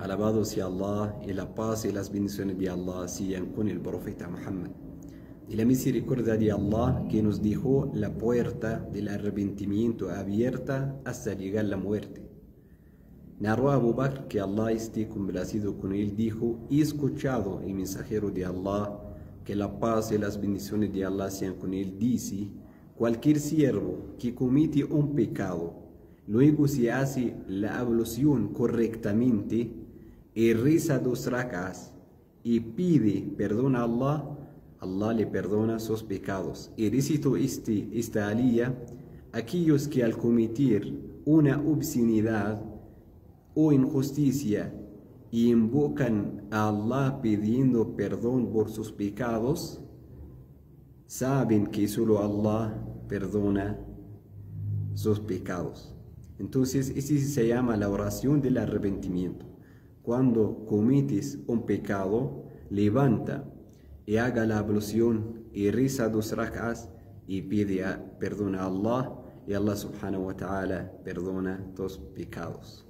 Alabado sea Allah y la paz y las bendiciones de Allah sean con el profeta Muhammad. Y la misericordia de Allah que nos dejó la puerta del arrepentimiento abierta hasta llegar la muerte. Narró Abu Bakr que Allah esté complacido con él, dijo, he escuchado el mensajero de Allah, que la paz y las bendiciones de Allah sean con él, dice, cualquier siervo que comete un pecado, luego se hace la ablución correctamente, y reza dos rakas y pide perdón a Allah, Allah le perdona sus pecados. Y recito este, esta alía, aquellos que al cometer una obscenidad o injusticia y invocan a Allah pidiendo perdón por sus pecados, saben que solo Allah perdona sus pecados. Entonces, este se llama la oración del arrepentimiento. Cuando cometes un pecado, levanta y haga la ablución y reza dos rak'as y pide perdón a Allah y Allah subhanahu wa ta'ala perdona tus pecados.